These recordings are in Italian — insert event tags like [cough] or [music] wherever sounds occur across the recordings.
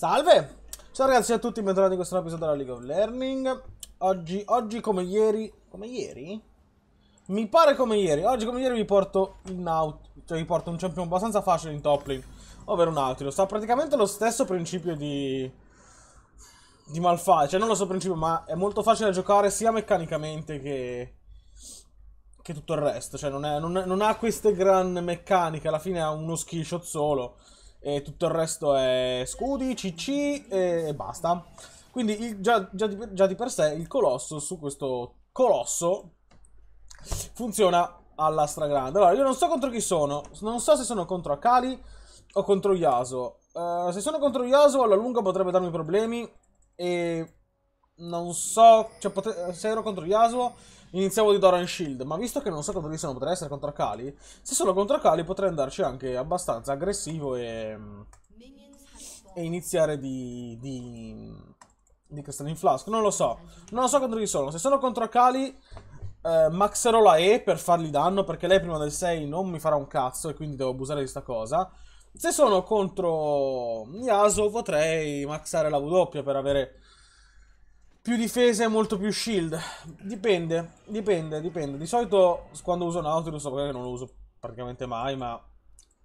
Salve! Ciao ragazzi, ciao a tutti, bentornati in questo nuovo episodio della League of Learning. Oggi, oggi come ieri... Come ieri? Mi pare come ieri. Oggi come ieri vi porto il Naut... Cioè vi porto un champion abbastanza facile in top lane. Ovvero un Nautilus. Ha praticamente lo stesso principio di... Di Malfai. Cioè non lo so principio, ma è molto facile da giocare sia meccanicamente che... Che tutto il resto. Cioè non, è, non, è, non ha queste gran meccaniche. Alla fine ha uno skill shot solo e tutto il resto è scudi, CC e basta. Quindi il, già, già, di, già, di, per sé il colosso su questo colosso funziona alla stragrande. Allora, io non so contro chi sono, non so se sono contro Akali o contro Yasuo. Uh, se sono contro Yasuo alla lunga potrebbe darmi problemi e non so, cioè se ero contro Yasuo iniziavo di Doran Shield, ma visto che non so contro chi sono, potrei essere contro Akali, se sono contro Akali potrei andarci anche abbastanza aggressivo e, e iniziare di, di, di Crystalline Flask, non lo so, non lo so contro chi sono, se sono contro Akali eh, maxerò la E per fargli danno, perché lei prima del 6 non mi farà un cazzo e quindi devo abusare di sta cosa, se sono contro Yasuo potrei maxare la W per avere più difesa e molto più shield. Dipende, dipende, dipende. Di solito quando uso Nautilus, perché non lo uso praticamente mai, ma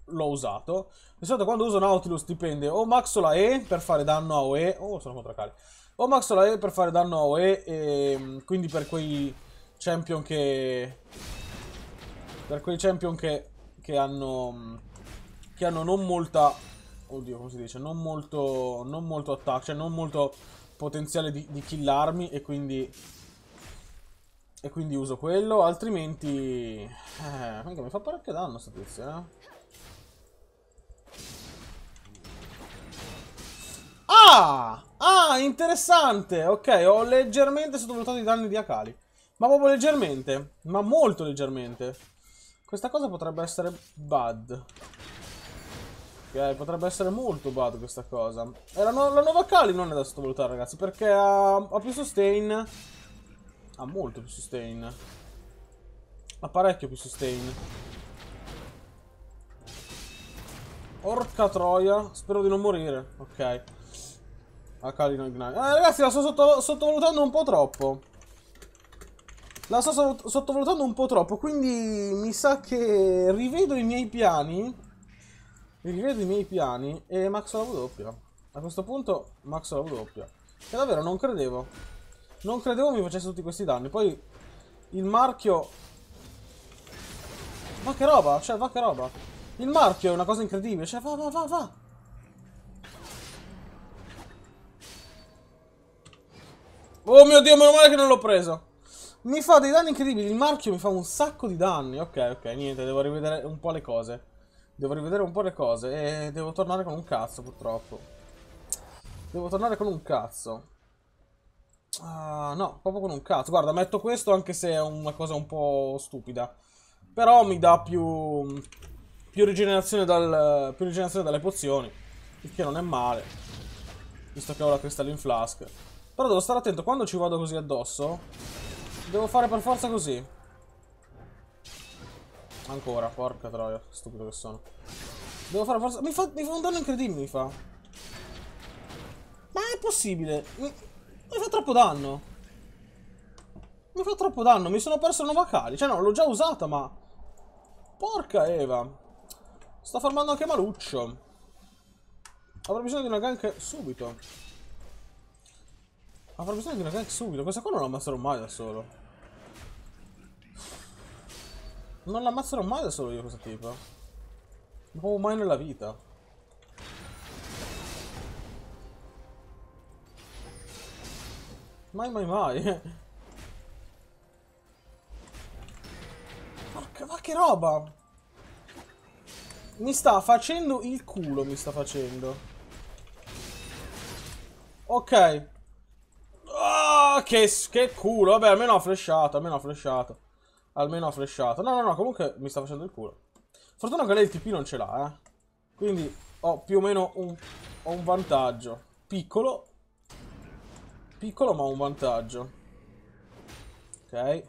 l'ho usato. Di solito quando uso Nautilus dipende o maxo la E per fare danno a OE. Oh, sono contro Kali. O maxo la E per fare danno a OE e quindi per quei champion che... Per quei champion che, che hanno... Che hanno non molta... Oddio, come si dice? Non molto... Non molto attacco, cioè non molto potenziale di, di killarmi e quindi e quindi uso quello, altrimenti eh, mi fa parecchio danno sta tizia, eh? Ah! Ah, interessante! Ok, ho leggermente sottovalutato i danni di Akali. Ma proprio leggermente. Ma molto leggermente. Questa cosa potrebbe essere bad. Potrebbe essere molto bad questa cosa. E la, nu la nuova Kali non è da sottovalutare, ragazzi, perché ha, ha più sustain. Ha molto più sustain. Ha parecchio più sustain. Orca troia. Spero di non morire. Ok. Akali no ignite. Eh, ragazzi, la sto sotto sottovalutando un po' troppo. La sto sottovalutando un po' troppo, quindi mi sa che rivedo i miei piani rivedo i miei piani e max la W. A questo punto max la W. Che davvero non credevo. Non credevo mi facesse tutti questi danni. Poi il marchio... Ma che roba, cioè va che roba. Il marchio è una cosa incredibile, cioè va va va va. Oh mio dio, meno male che non l'ho preso. Mi fa dei danni incredibili, il marchio mi fa un sacco di danni. Ok, ok, niente, devo rivedere un po' le cose. Devo rivedere un po' le cose e devo tornare con un cazzo, purtroppo. Devo tornare con un cazzo. Ah, no, proprio con un cazzo. Guarda, metto questo anche se è una cosa un po' stupida. Però mi dà più... Più rigenerazione, dal, più rigenerazione dalle pozioni. Il che non è male. Visto che ho la Crystalline Flask. Però devo stare attento, quando ci vado così addosso... Devo fare per forza così. Ancora, porca troia, stupido che sono. Devo fare forza... Mi fa, mi fa un danno incredibile, mi fa. Ma è possibile? Mi, mi fa troppo danno. Mi fa troppo danno, mi sono perso una Cali. Cioè no, l'ho già usata, ma... Porca Eva. Sta formando anche Maluccio. Avrò bisogno di una gank subito. Avrò bisogno di una gank subito. Questa qua non la ammazzerò mai da solo. Non l'ammazzerò mai da solo io questa tipa. Non proprio mai nella vita. Mai mai mai. Porca ma che roba! Mi sta facendo il culo, mi sta facendo. Ok. Ah, che, che culo. Vabbè, almeno ha flashato, almeno ha flashato. Almeno ha flashato. No, no, no, comunque mi sta facendo il culo. Fortuna che lei il TP non ce l'ha, eh. Quindi ho più o meno un, un vantaggio. Piccolo. Piccolo ma un vantaggio. Ok.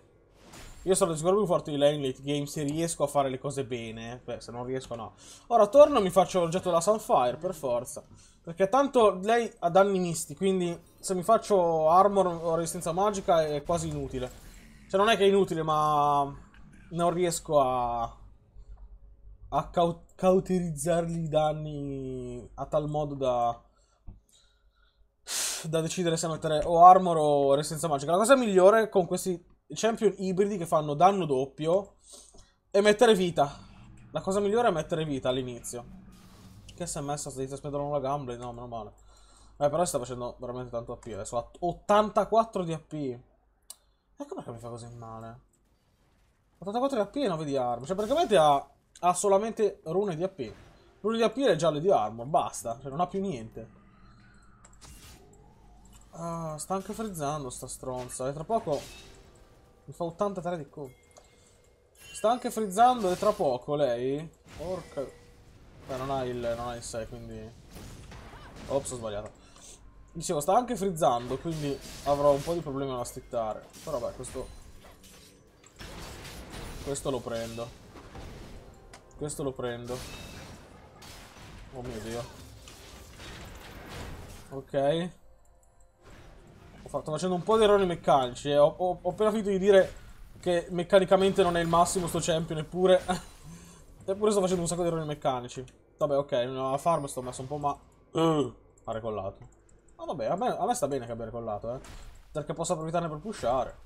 Io sono di sicuro più forte di lei in late game se riesco a fare le cose bene. Beh, se non riesco no. Ora torno e mi faccio l'oggetto della Sunfire, per forza. Perché tanto lei ha danni misti, quindi se mi faccio armor o resistenza magica è quasi inutile. Cioè non è che è inutile, ma non riesco a... a cau cauterizzargli i danni a tal modo da da decidere se mettere o armor o resistenza magica. La cosa migliore con questi champion ibridi che fanno danno doppio è mettere vita. La cosa migliore è mettere vita all'inizio. Che sms sta iniziando a spendere una gambling? No, meno male. Eh, però sta facendo veramente tanto AP. Adesso ha 84 di AP. Ecco perché mi fa così male. 84 di AP e 9 di armor. Cioè, praticamente ha, ha solamente rune di AP. Rune di AP e gialle di armor. Basta. Cioè, non ha più niente. Ah, sta anche frizzando sta stronza. E tra poco mi fa 83 di co. Sta anche frizzando e tra poco lei. Porca. Beh, non ha il, non ha il 6, quindi. Ops, ho sbagliato. Dicevo, sta anche frizzando, quindi avrò un po' di problemi a stittare. Però vabbè, questo... Questo lo prendo. Questo lo prendo. Oh mio Dio. Ok. Sto facendo un po' di errori meccanici. Eh. Ho, ho, ho, appena finito di dire che meccanicamente non è il massimo sto champion, eppure... [laughs] eppure sto facendo un sacco di errori meccanici. Vabbè, ok, nella farm sto messo un po' ma... Uh, ha recollato. Vabbè, a me, a me, sta bene che abbia recollato, eh. Perché posso approfittarne per pushare.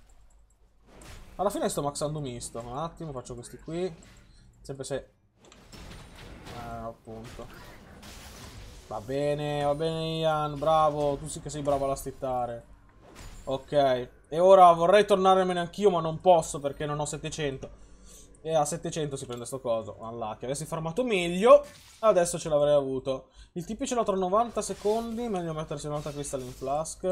Alla fine sto maxando misto. Un attimo, faccio questi qui. Sempre se... Eh, appunto. Va bene, va bene Ian, bravo. Tu sì che sei bravo alla stittare. Ok. E ora vorrei tornarmene anch'io, ma non posso perché non ho 700. E a 700 si prende sto coso. Unlucky. Avessi farmato meglio, adesso ce l'avrei avuto. Il TP ce l'ho tra 90 secondi. Meglio mettersi un'altra Crystalline Flask.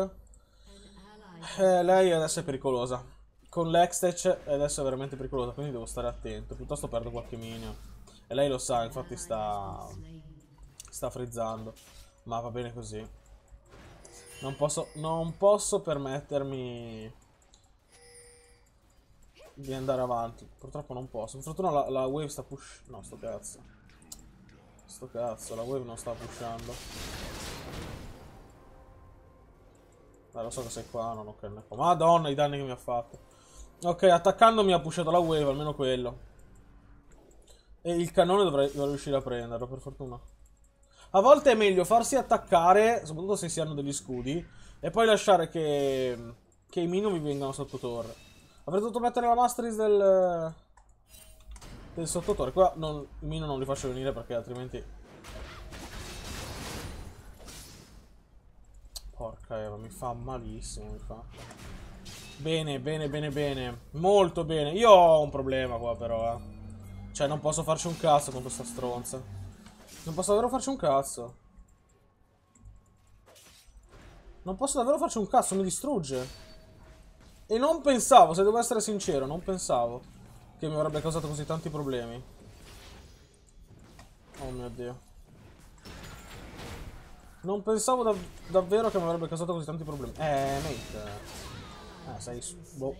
Eh, lei adesso è pericolosa. Con l'Extech adesso è veramente pericolosa, quindi devo stare attento. Piuttosto perdo qualche minion. E lei lo sa, infatti sta... Sta frizzando. Ma va bene così. Non posso, non posso permettermi di andare avanti. Purtroppo non posso. Per fortuna la, la wave sta push... No, sto cazzo. Sto cazzo, la wave non sta pushando. Dai, lo so che sei qua, non ho che ne Madonna, i danni che mi ha fatto. Ok, attaccando mi ha pushato la wave, almeno quello. E il cannone dovrei, dovrei riuscire a prenderlo, per fortuna. A volte è meglio farsi attaccare, soprattutto se si hanno degli scudi, e poi lasciare che, che i minion vengano sotto torre. Avrei dovuto mettere la masteries del, del sottotorre. Qua non, i minion non li faccio venire perché altrimenti... Porca Eva, mi fa malissimo, mi fa. Bene, bene, bene, bene. Molto bene. Io ho un problema qua però, eh. Cioè, non posso farci un cazzo con questa stronza. Non posso davvero farci un cazzo. Non posso davvero farci un cazzo, mi distrugge. E non pensavo, se devo essere sincero, non pensavo che mi avrebbe causato così tanti problemi. Oh mio Dio. Non pensavo dav davvero che mi avrebbe causato così tanti problemi. Eh, mate. Eh, sei... Boh.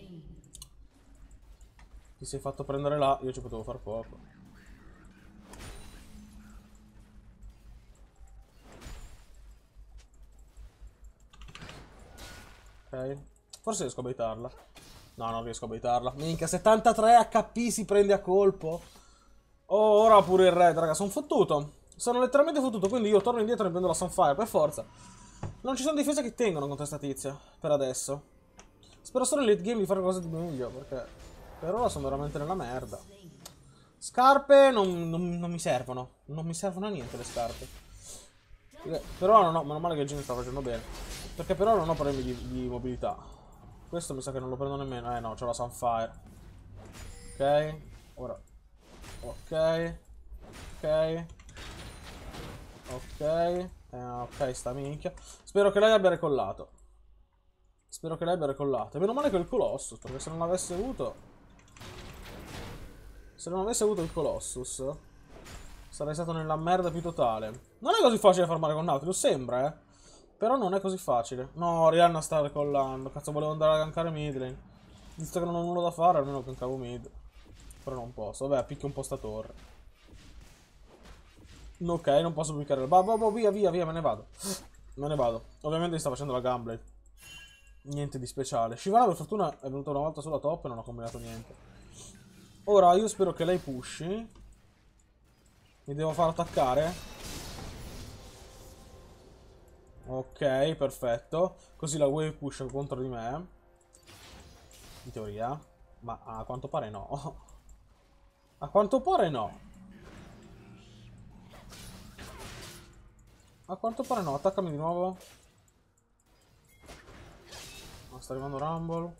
Ti sei fatto prendere là, io ci potevo far poco. Ok. Forse riesco a baitarla. No, non riesco a baitarla. Minchia, 73 HP si prende a colpo. Oh, ora pure il red, raga. Sono fottuto. Sono letteralmente fottuto. Quindi io torno indietro e prendo la Sunfire, per forza. Non ci sono difese che tengono contro questa tizia. Per adesso. Spero solo in late game di fare qualcosa di meglio. Perché per ora sono veramente nella merda. Scarpe non, non, non mi servono. Non mi servono a niente le scarpe. Però non ho, meno male che il gym sta facendo bene. Perché però non ho problemi di, di, mobilità. Questo mi sa che non lo prendo nemmeno. Eh no, c'ho la Sunfire. Ok. Ora. Ok. Ok. Ok. Eh, ok, sta minchia. Spero che lei abbia recollato. Spero che lei abbia recollato. E meno male che il Colossus, perché se non l'avesse avuto... Se non avesse avuto il Colossus... Sarei stato nella merda più totale. Non è così facile farmare con Nautilus, sembra, eh. Però non è così facile. No, Rihanna sta recollando. Cazzo, volevo andare a gankare midlane. Visto che non ho nulla da fare, almeno cavo mid. Però non posso. Vabbè, picchio un po' sta torre. Ok, non posso piccare. Bah, bah, bah, via, via, via, me ne vado. Me ne vado. Ovviamente sta facendo la Gunblade. Niente di speciale. Shivana per fortuna è venuta una volta sulla top e non ha combinato niente. Ora io spero che lei pushi. Mi devo far attaccare. Ok, perfetto. Così la wave push contro di me. In teoria. Ma a quanto pare no. [laughs] A quanto pare no. A quanto pare no. Attaccami di nuovo. No, sta arrivando Rumble.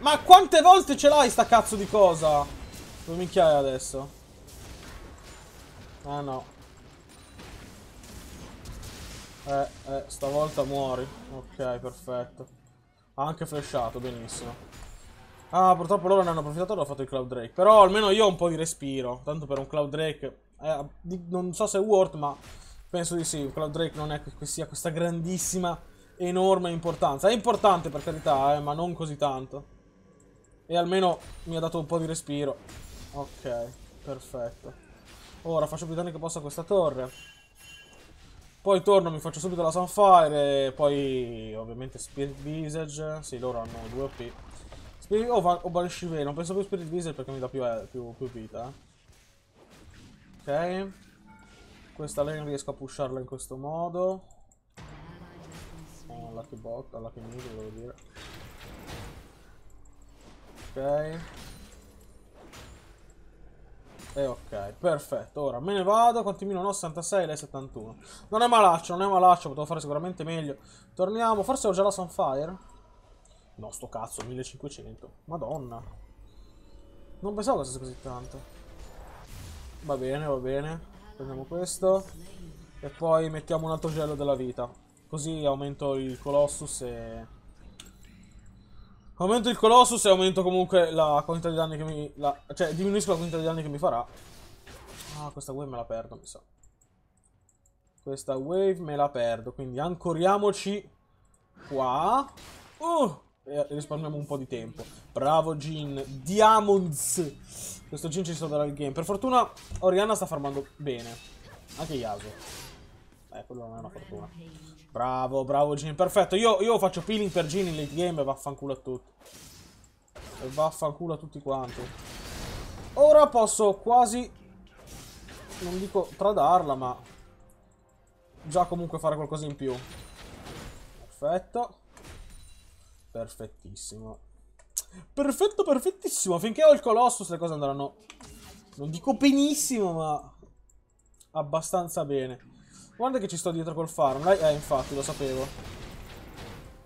Ma quante volte ce l'hai sta cazzo di cosa? Dove minchia adesso? Ah no. Eh, eh, stavolta muori. Ok, perfetto. Ha anche flashato, benissimo. Ah, purtroppo loro ne hanno approfittato e hanno fatto il Cloud Drake. Però almeno io ho un po' di respiro. Tanto per un Cloud Drake... Eh, non so se è worth, ma penso di sì. Un Cloud Drake non è che sia questa grandissima, enorme importanza. È importante per carità, eh, ma non così tanto. E almeno mi ha dato un po' di respiro. Ok, perfetto. Ora faccio più danni che possa questa torre. Poi torno, mi faccio subito la Sunfire e poi ovviamente Spirit Visage. Sì, loro hanno 2 OP. Spirit, oh, o Banshee non penso più Spirit Visage perché mi dà più, eh, più, più vita. Ok. Questa lane riesco a pusharla in questo modo. Oh, lucky bot, lucky mid, devo dire. Ok. E ok, perfetto. Ora me ne vado, continuo 96, lei 71. Non è malaccio, non è malaccio, potevo fare sicuramente meglio. Torniamo, forse ho già la Sunfire? No, sto cazzo, 1500. Madonna. Non pensavo fosse così tanto. Va bene, va bene. Prendiamo questo. E poi mettiamo un altro gelo della vita. Così aumento il Colossus e... Aumento il Colossus e aumento comunque la quantità di danni che mi... La, cioè, diminuisco la quantità di danni che mi farà. Ah, questa wave me la perdo, mi sa. Questa wave me la perdo, quindi ancoriamoci qua. Uh, e risparmiamo un po' di tempo. Bravo Jin. Diamonds. Questo Jin ci salverà il game. Per fortuna Oriana sta farmando bene. Anche Yasuo. Eh, quello non è una fortuna. Bravo, bravo Gin. Perfetto, io, io faccio peeling per Gin in late game e vaffanculo a tutti. E vaffanculo a tutti quanti. Ora posso quasi... Non dico tradarla, ma... Già comunque fare qualcosa in più. Perfetto. Perfettissimo. Perfetto, perfettissimo. Finché ho il Colossus le cose andranno... Non dico benissimo, ma... Abbastanza bene. Guarda che ci sto dietro col farm. Eh, infatti, lo sapevo.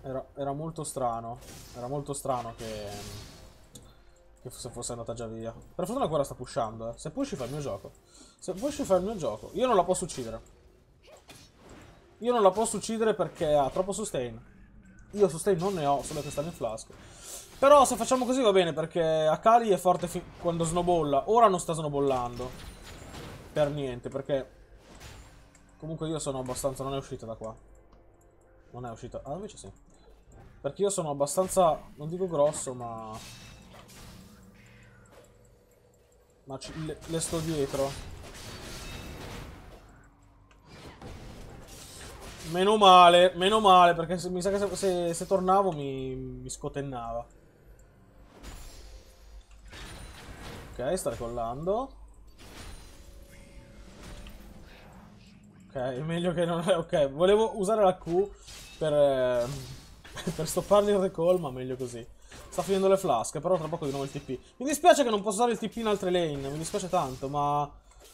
Era, era molto strano. Era molto strano che... Che se fosse andata già via. Per fortuna ancora sta pushando, eh. Se pushi fa il mio gioco. Se pushi fa il mio gioco. Io non la posso uccidere. Io non la posso uccidere perché ha troppo sustain. Io sustain non ne ho, solo che stanno in flask. Però se facciamo così va bene perché Akali è forte quando snowballa. Ora non sta snowballando. Per niente, perché Comunque io sono abbastanza... Non è uscita da qua. Non è uscita... Ah, invece sì. Perché io sono abbastanza... Non dico grosso, ma... Ma le, le sto dietro. Meno male, meno male, perché se, mi sa che se, se, se tornavo mi, mi scotennava. Ok, sta recollando. Ok, meglio che non... Ok, volevo usare la Q per, eh, [laughs] per stoppargli il recall, ma meglio così. Sta finendo le flasche, però tra poco di nuovo il TP. Mi dispiace che non posso usare il TP in altre lane, mi dispiace tanto, ma...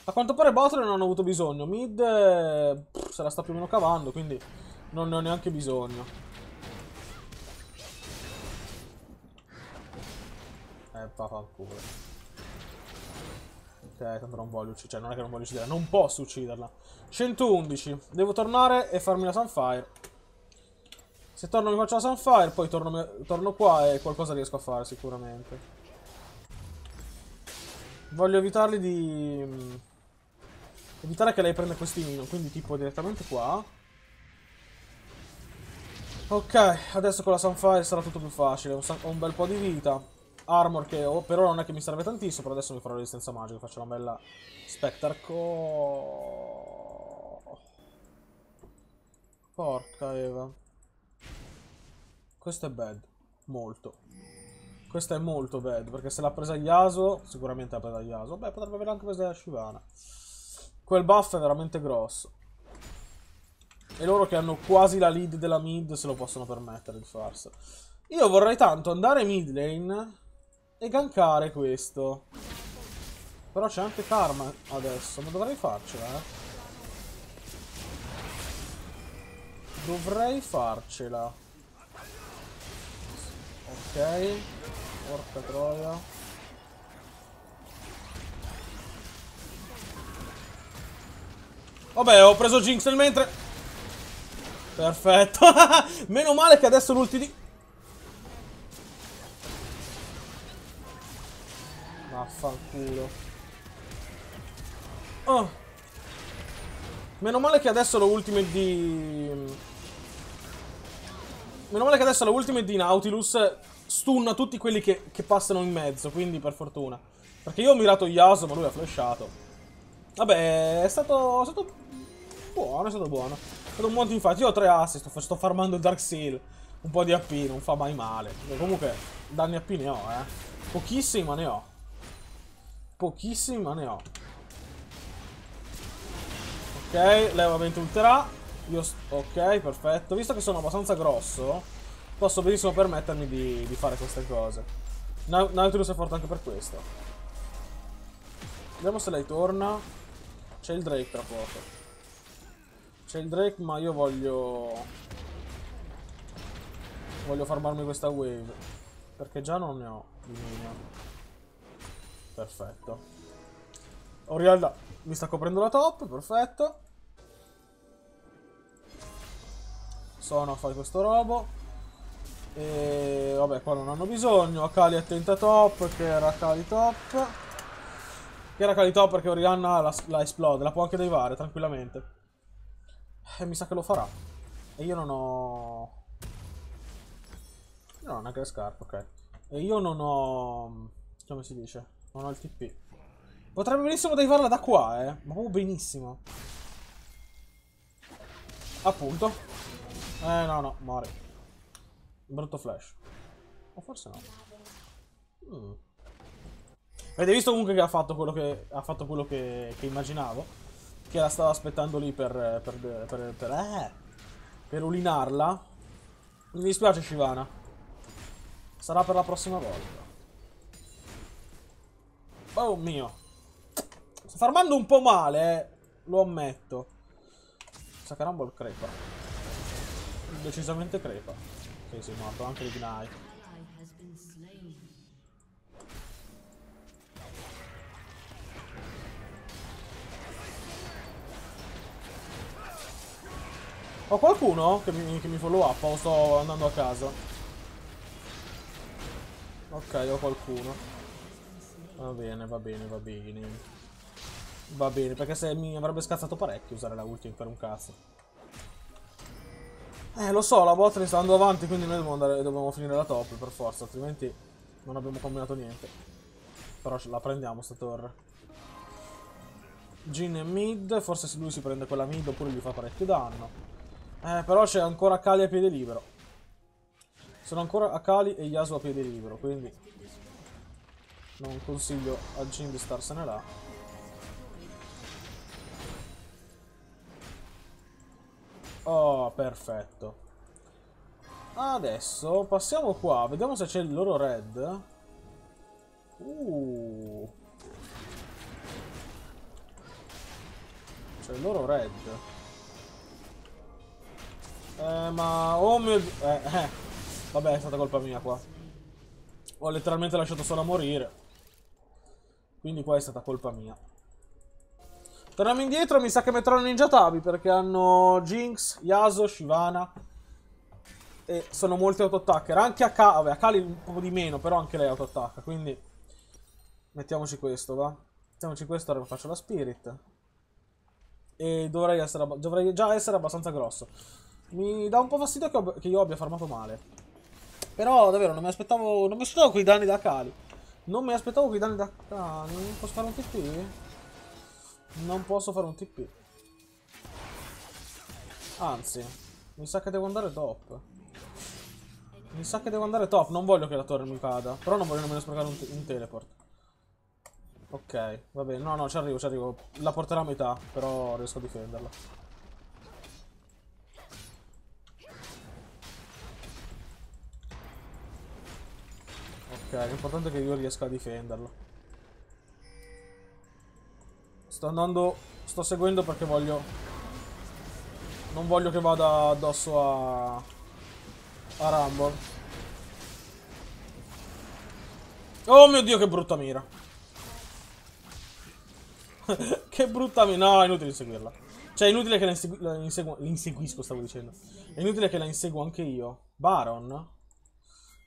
A quanto pare bot non hanno avuto bisogno. Mid eh, pff, se la sta più o meno cavando, quindi non ne ho neanche bisogno. Eh, vaffanculo. Ok, tanto non voglio uccidere. Cioè, non è che non voglio uccidere, non posso ucciderla. 111. Devo tornare e farmi la Sunfire. Se torno mi faccio la Sunfire, poi torno, torno qua e qualcosa riesco a fare sicuramente. Voglio evitarli di... Mm, evitare che lei prenda questi mino, quindi tipo direttamente qua. Ok, adesso con la Sunfire sarà tutto più facile. Ho un bel po' di vita. Armor che ho, per ora non è che mi serve tantissimo, però adesso mi farò resistenza magica. Faccio una bella Spectre Co... Porca Eva. Questo è bad. Molto. Questo è molto bad, perché se l'ha presa Yasuo, sicuramente l'ha presa Yasuo. Beh, potrebbe aver anche presa Shivana. Quel buff è veramente grosso. E loro che hanno quasi la lead della mid se lo possono permettere di farselo. Io vorrei tanto andare mid lane e gankare questo. Però c'è anche Karma adesso, ma dovrei farcela, eh. Dovrei farcela. Ok. Porca troia. Vabbè, ho preso Jinx nel mentre... Perfetto. [laughs] Meno male che adesso l'ulti Vaffanculo. Oh. Meno male che adesso lo ultimate di... Meno male che adesso la ultimate di Nautilus stunna tutti quelli che, che, passano in mezzo, quindi per fortuna. Perché io ho mirato Yasuo, ma lui ha flashato. Vabbè, è stato, è stato buono, è stato buono. È stato un monte infatti. Io ho tre assist, sto, sto farmando il Dark Seal. Un po' di AP, non fa mai male. Comunque, danni AP ne ho, eh. Pochissimi, ma ne ho. Pochissimi, ma ne ho. Ok, lei ovviamente ulterà. Io, ok, perfetto. Visto che sono abbastanza grosso, posso benissimo permettermi di, di fare queste cose. Nautilus è forte anche per questo. Vediamo se lei torna. C'è il Drake tra poco. C'è il Drake ma io voglio... Voglio farmarmi questa wave. Perché già non ne ho di minion. Perfetto. Orialda mi sta coprendo la top, perfetto. Sono a fare questo robo. E vabbè, qua non hanno bisogno. Akali attenta top, che era Akali top. Che era Akali top perché Orianna la, la esplode, la può anche derivare tranquillamente. E eh, mi sa che lo farà. E io non ho... No, neanche le scarpe, ok. E io non ho... Come si dice? Non ho il TP. Potrebbe benissimo derivarla da qua, eh. Ma proprio benissimo. Appunto. Eh, no, no, muore. Brutto flash. O forse no. Mm. Avete visto comunque che ha fatto quello che, fatto quello che, che immaginavo? che la stava aspettando lì per, per, per, per, eh, per ulinarla. Mi dispiace Shivana. Sarà per la prossima volta. Oh mio. Sto farmando un po' male, eh. Lo ammetto. Sacarambol crepa. Decisamente crepa. Sì, sì, morto anche l'ignite. Ho qualcuno che mi, che mi follow up o sto andando a casa? Ok, ho qualcuno. Va bene, va bene, va bene. Va bene, perché se mi avrebbe scazzato parecchio usare la ulti per un cazzo. Eh, lo so, la bot sta andando avanti, quindi noi dobbiamo, andare, dobbiamo finire la top per forza, altrimenti non abbiamo combinato niente. Però la prendiamo sta torre. Jin è mid, forse se lui si prende quella mid oppure gli fa parecchio danno. Eh, però c'è ancora Akali a piede libero. Sono ancora Akali e Yasuo a piede libero, quindi... Non consiglio a Jin di starsene là. Oh, perfetto. Adesso passiamo qua, vediamo se c'è il loro red. Uh. C'è il loro red. Eh, ma... Oh mio. Eh, eh. Vabbè, è stata colpa mia qua. Ho letteralmente lasciato solo a morire. Quindi qua è stata colpa mia. Torniamo indietro, mi sa che metteranno Ninja Tabi perché hanno Jinx, Yasuo, Shivana. E sono molti autoattacker. Anche a Kali, vabbè, a un po' di meno, però anche lei autoattacca. Quindi mettiamoci questo, va. Mettiamoci questo, ora faccio la Spirit. E dovrei, essere, dovrei già essere abbastanza grosso. Mi dà un po' fastidio che, che io abbia farmato male. Però davvero non mi aspettavo. Non mi aspettavo quei danni da Kali. Non mi aspettavo quei danni da Kali. Posso fare un TP? Non posso fare un TP. Anzi, mi sa che devo andare top. Mi sa che devo andare top. Non voglio che la torre mi cada. Però non voglio nemmeno sprecare un, un teleport. Ok, va bene. No, no, ci arrivo, ci arrivo. La porterà a metà, però riesco a difenderla. Ok, l'importante è che io riesca a difenderlo. Sto andando... Sto seguendo perché voglio... Non voglio che vada addosso a... A Rumble. Oh mio Dio, che brutta mira. [laughs] che brutta mira. No, è inutile seguirla. Cioè, è inutile che la, insegu la insegu inseguisco, stavo dicendo. È inutile che la inseguo anche io. Baron?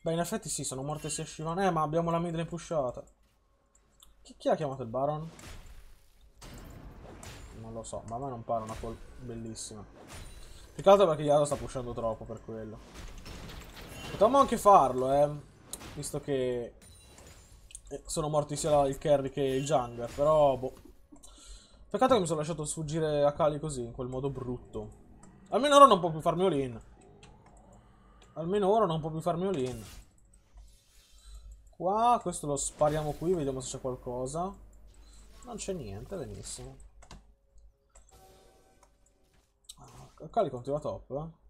Beh, in effetti sì, sono morte sia Shivan. Eh, ma abbiamo la midlane pushata. Chi, chi ha chiamato il Baron? Non lo so, ma a me non pare una call bellissima. Altro perché Yasuo sta pushando troppo per quello. Potremmo anche farlo, eh. Visto che eh, sono morti sia il carry che il jungler, però boh. Peccato che mi sono lasciato sfuggire a Kali così, in quel modo brutto. Almeno ora non può più farmi all-in. Almeno ora non può più farmi all-in. Qua, questo lo spariamo qui, vediamo se c'è qualcosa. Non c'è niente, benissimo. Ah, Kali continua top, eh?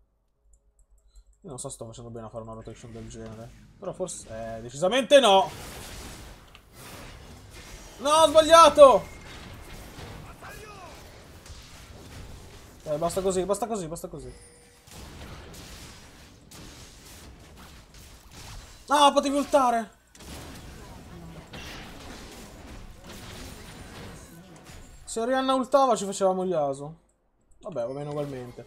Io non so se sto facendo bene a fare una rotation del genere. Però forse... Eh, decisamente no! No, ho sbagliato! Eh, basta così, basta così, basta così. Ah, potevi ultare! Se Orianna ultava ci facevamo gli aso. Vabbè, va bene ugualmente.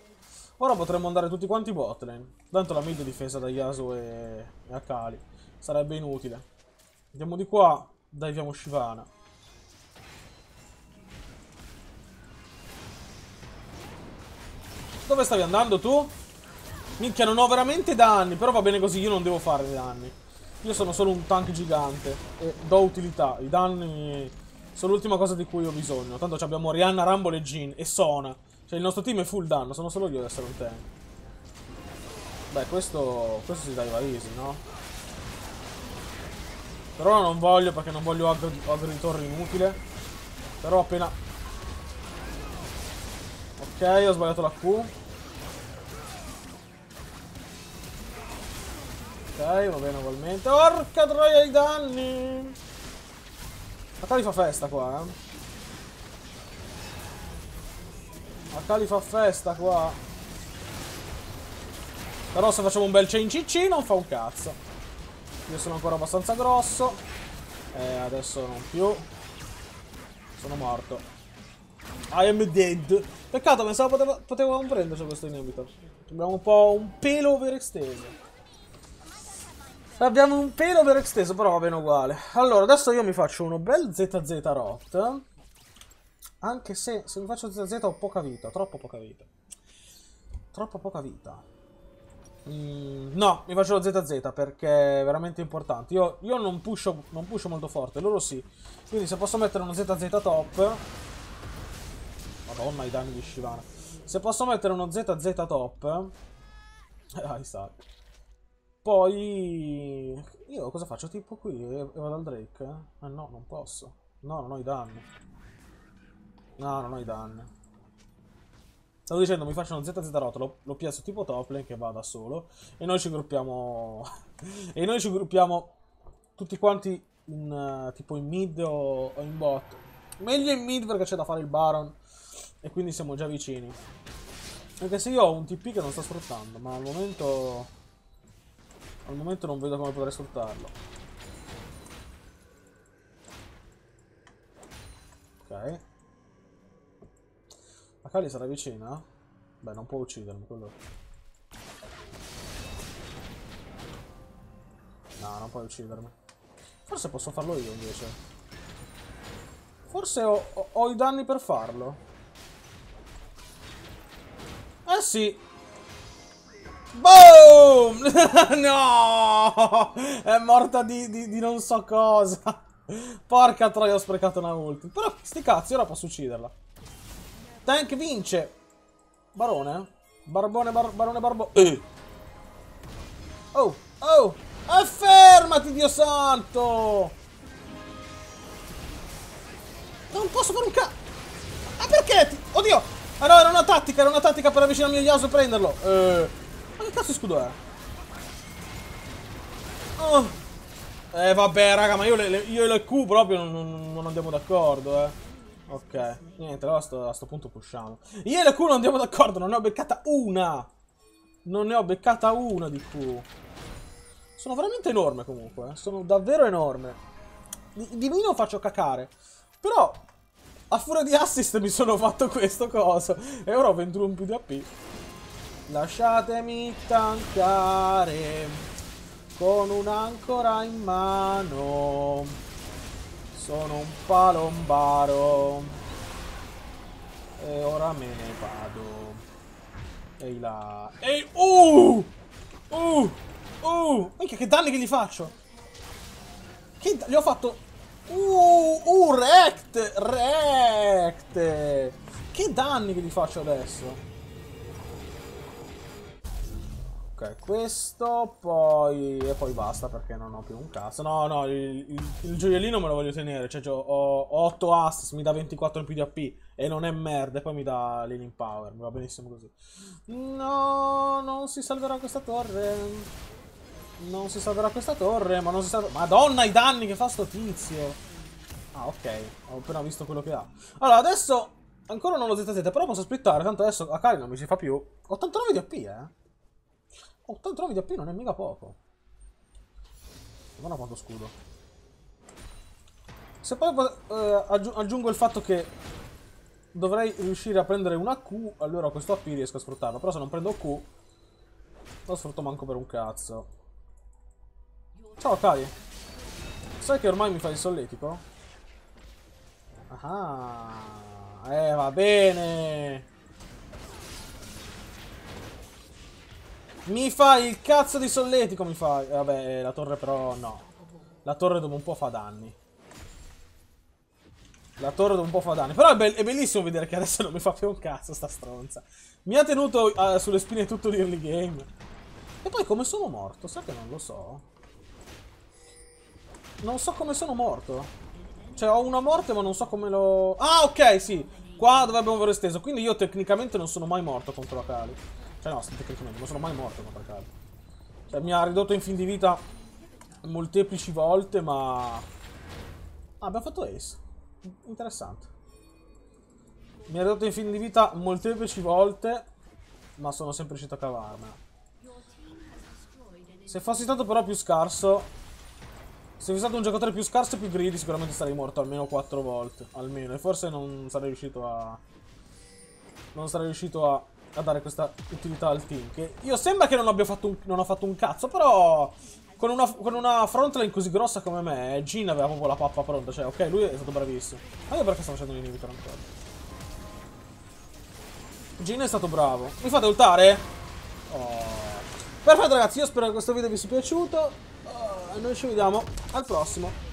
Ora potremmo andare tutti quanti botlane. Tanto la mid è difesa da Yasuo e, e Akali. Sarebbe inutile. Andiamo di qua, diviamo Shivana. Dove stavi andando tu? Minchia, non ho veramente danni, però va bene così, io non devo fare danni. Io sono solo un tank gigante e do utilità. I danni sono l'ultima cosa di cui ho bisogno. Tanto abbiamo Rihanna, Rumble e Jean e Sona. Cioè il nostro team è full danno, sono solo io ad essere un tank. Beh, questo, questo si dà easy, no? Però non voglio perché non voglio aggro di torre inutile. Però appena... Ok, ho sbagliato la Q. Ok, va bene ugualmente. Porca troia i danni! Akali fa festa qua, eh. Akali fa festa qua. Però se facciamo un bel chain CC non fa un cazzo. Io sono ancora abbastanza grosso. E adesso non più. Sono morto. I am dead. Peccato, pensavo poteva, potevamo prenderci questo inhibitor. Abbiamo un po' un pelo overesteso. Abbiamo un pelo per esteso, però va bene uguale. Allora, adesso io mi faccio uno bel ZZ rot. Anche se, se mi faccio ZZ ho poca vita, troppo poca vita. Troppo poca vita. Mm, no, mi faccio lo ZZ perché è veramente importante. Io, io non, pusho, non pusho molto forte, loro sì. Quindi se posso mettere uno ZZ top... Madonna, i danni di Shivana. Se posso mettere uno ZZ top... [laughs] Eh, sa. Poi... Io cosa faccio? Tipo qui e vado al Drake? Eh? no, non posso. No, non ho i danni. No, non ho i danni. Stavo dicendo, mi faccio uno ZZ rotolo, lo piazzo tipo top lane che va da solo. E noi ci gruppiamo... [laughs] e noi ci gruppiamo tutti quanti in, uh, tipo in mid o, o in bot. Meglio in mid perché c'è da fare il Baron. E quindi siamo già vicini. Anche se io ho un TP che non sto sfruttando, ma al momento... Al momento non vedo come potrei sfruttarlo. Ok. La Kali sarà vicina? Beh, non può uccidermi, quello... No, non puoi uccidermi. Forse posso farlo io, invece. Forse ho, ho, ho i danni per farlo. Eh sì. Boom! [laughs] no! È morta di, di, di, non so cosa. Porca troia, ho sprecato una ulti. Però, sti cazzi, ora posso ucciderla. Tank vince. Barone? Barbone, bar, barone, barbo... Eh. Oh, oh! Affermati, Dio santo! Non posso fare un ca... Ah, perché? Oddio! Ah no, era una tattica, era una tattica per avvicinarmi a Yasuo e prenderlo. Eh... Ma che cazzo scudo è? Oh. Eh vabbè raga ma io, le, le, io e le Q proprio non, non, andiamo d'accordo eh. Ok. Niente allora a sto, a sto punto pushiamo. Io e le Q non andiamo d'accordo Non ne ho beccata una. Non ne ho beccata una di Q. Sono veramente enorme comunque eh. Sono davvero enorme. Di, di me non faccio cacare. Però A furia di assist mi sono fatto questo coso. E ora ho 21 più di AP Lasciatemi tankare con un'ancora in mano. Sono un palombaro e ora me ne vado. Ehi là. Ehi, uh! Uh! Uh! Minchia, che danni che gli faccio? Che gli ho fatto... Uh! Uh! Rect! Rect! Che danni che gli faccio adesso? Ok, questo, poi... e poi basta perché non ho più un cazzo. No, no, il, il, il gioiellino me lo voglio tenere. Cioè, ho, ho 8 assist, mi dà 24 in più di AP e non è merda. E poi mi dà l'healing power, mi va benissimo così. No, non si salverà questa torre. Non si salverà questa torre, ma non si salverà... Madonna, i danni che fa sto tizio. Ah, ok, ho appena visto quello che ha. Allora, adesso... Ancora non lo ZZ, però posso aspettare, tanto adesso Akali non mi si fa più. 89 di AP, eh. 89 di AP non è mica poco. Guarda quanto scudo. Se poi eh, aggiungo il fatto che dovrei riuscire a prendere una Q, allora questo AP riesco a sfruttarlo. Però se non prendo Q, lo sfrutto manco per un cazzo. Ciao Kai. Sai che ormai mi fai il solletico? Ah, eh va bene. Mi fai il cazzo di solletico, mi. Eh, vabbè, la torre però no. La torre dopo un po' fa danni. La torre dopo un po' fa danni. Però è, be è, bellissimo vedere che adesso non mi fa più un cazzo sta stronza. Mi ha tenuto uh, sulle spine tutto l'early game. E poi come sono morto? Sai che non lo so. Non so come sono morto. Cioè ho una morte ma non so come lo... Ah ok sì. Qua dovrebbe aver esteso. Quindi io tecnicamente non sono mai morto contro la Kali. Cioè no, tecnicamente, non sono mai morto contro Kali. Cioè mi ha ridotto in fin di vita molteplici volte, ma... Ah, abbiamo fatto Ace. Interessante. Mi ha ridotto in fin di vita molteplici volte, ma sono sempre riuscito a cavarmela. Se fossi stato però più scarso... Se fossi stato un giocatore più scarso e più greedy, sicuramente sarei morto almeno 4 volte. Almeno. E forse non sarei riuscito a... Non sarei riuscito a a dare questa utilità al team. Che io sembra che non abbia fatto un, non ho fatto un cazzo, però con una, con una frontline così grossa come me, Jin aveva proprio la pappa pronta. Cioè, ok, lui è stato bravissimo. Ma io perché sto facendo un inhibitor ancora? Jin è stato bravo. Mi fate ultare? Oh. Perfetto ragazzi, io spero che questo video vi sia piaciuto. Uh, noi ci vediamo al prossimo.